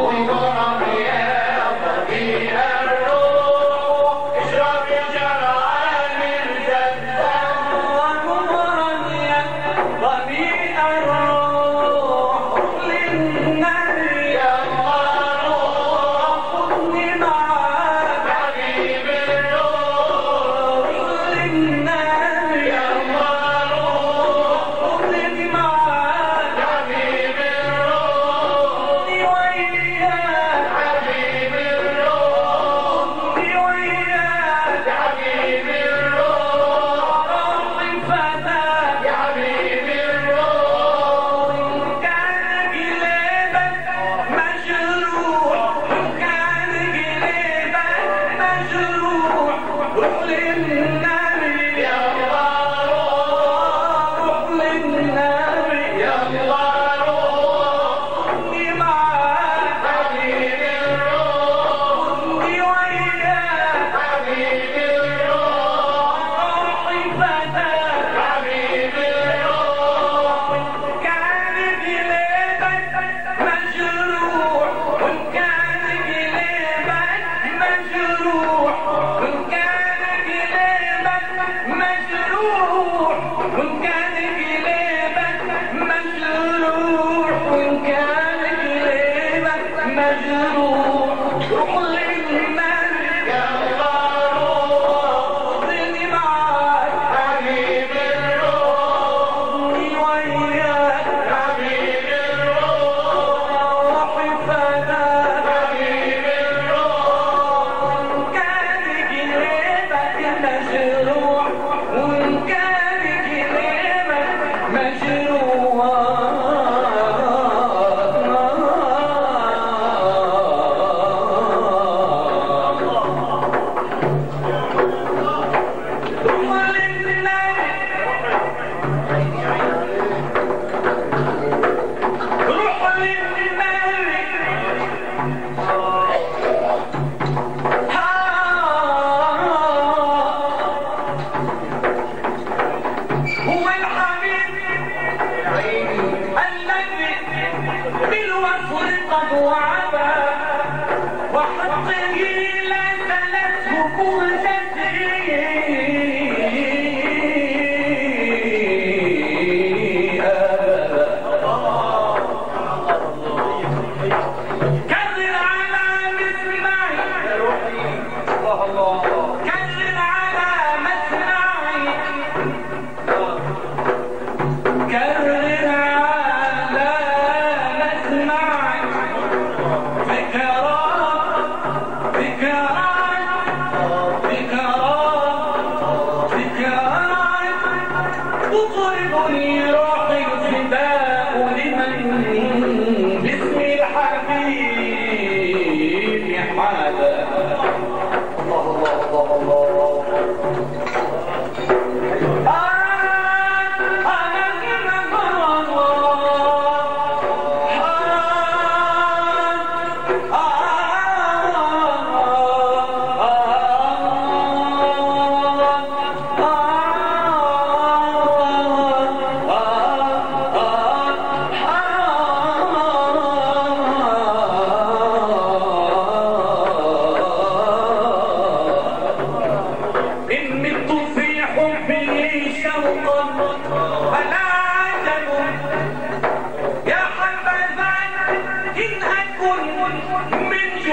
Oh.